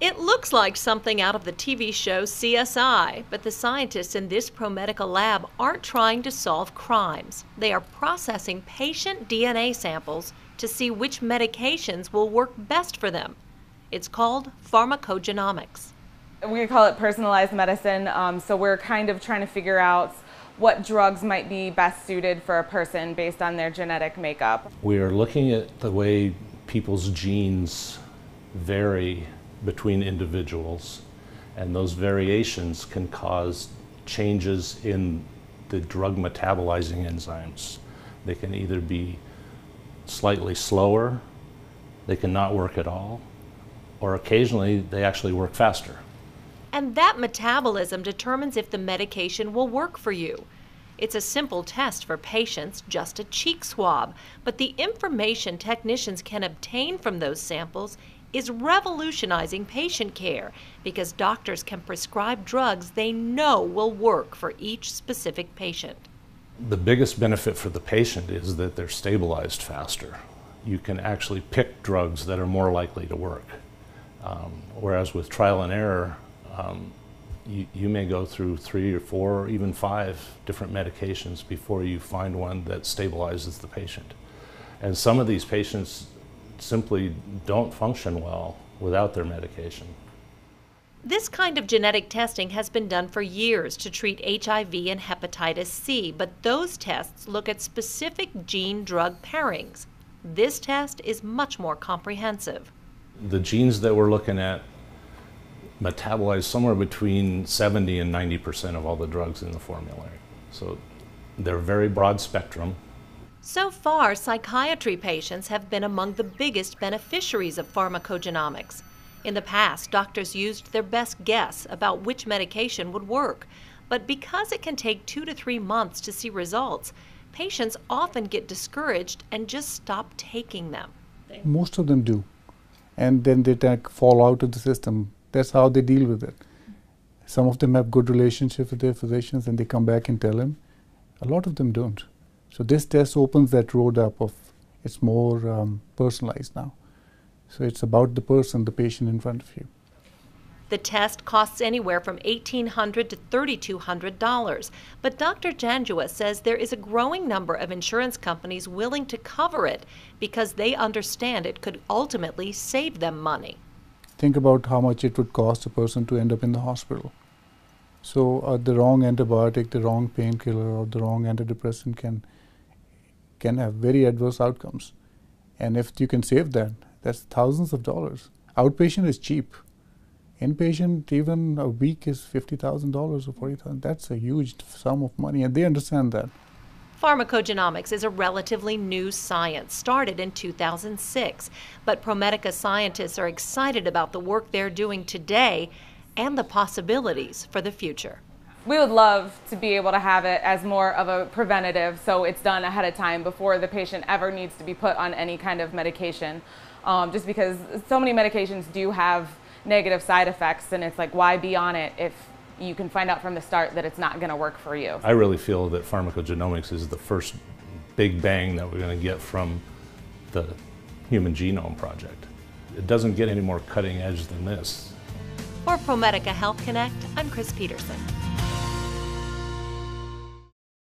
It looks like something out of the TV show CSI, but the scientists in this ProMedica lab aren't trying to solve crimes. They are processing patient DNA samples to see which medications will work best for them. It's called pharmacogenomics. We call it personalized medicine, um, so we're kind of trying to figure out what drugs might be best suited for a person based on their genetic makeup. We are looking at the way people's genes vary between individuals, and those variations can cause changes in the drug metabolizing enzymes. They can either be slightly slower, they can not work at all, or occasionally they actually work faster. And that metabolism determines if the medication will work for you. It's a simple test for patients, just a cheek swab, but the information technicians can obtain from those samples is revolutionizing patient care because doctors can prescribe drugs they know will work for each specific patient. The biggest benefit for the patient is that they're stabilized faster. You can actually pick drugs that are more likely to work. Um, whereas with trial and error, um, you, you, may go through three or four or even five different medications before you find one that stabilizes the patient. And some of these patients simply don't function well without their medication. This kind of genetic testing has been done for years to treat HIV and hepatitis C, but those tests look at specific gene drug pairings. This test is much more comprehensive. The genes that we're looking at metabolize somewhere between 70 and 90 percent of all the drugs in the formulary. So they're very broad spectrum. So far, psychiatry patients have been among the biggest beneficiaries of pharmacogenomics. In the past, doctors used their best guess about which medication would work. But because it can take two to three months to see results, patients often get discouraged and just stop taking them. Most of them do. And then they fall out of the system. That's how they deal with it. Some of them have good relationships with their physicians and they come back and tell them. A lot of them don't. So this test opens that road up of it's more um, personalized now. So it's about the person, the patient in front of you. The test costs anywhere from $1,800 to $3,200, but Dr. Janjua says there is a growing number of insurance companies willing to cover it because they understand it could ultimately save them money. Think about how much it would cost a person to end up in the hospital. So uh, the wrong antibiotic, the wrong painkiller, or the wrong antidepressant can can have very adverse outcomes. And if you can save that, that's thousands of dollars. Outpatient is cheap. Inpatient, even a week is $50,000 or 40000 That's a huge sum of money, and they understand that. Pharmacogenomics is a relatively new science, started in 2006. But ProMedica scientists are excited about the work they're doing today and the possibilities for the future. We would love to be able to have it as more of a preventative, so it's done ahead of time before the patient ever needs to be put on any kind of medication. Um, just because so many medications do have negative side effects, and it's like, why be on it if you can find out from the start that it's not going to work for you? I really feel that pharmacogenomics is the first big bang that we're going to get from the Human Genome Project. It doesn't get any more cutting edge than this. For ProMedica Health Connect, I'm Chris Peterson.